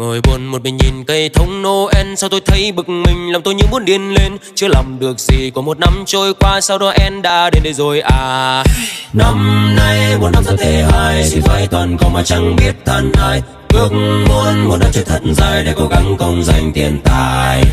Ngồi buồn một mình nhìn cây thông Noel Sao tôi thấy bực mình? Lòng tôi như muốn điên lên Chưa làm được gì. Có một năm trôi qua Sau đó em đã đến đây rồi? À Năm nay một năm rất thể hai, suy vài toàn cầu mà chẳng biết thân ai. Ước muốn một năm chơi thật dài Để cố gắng công danh tiền tài.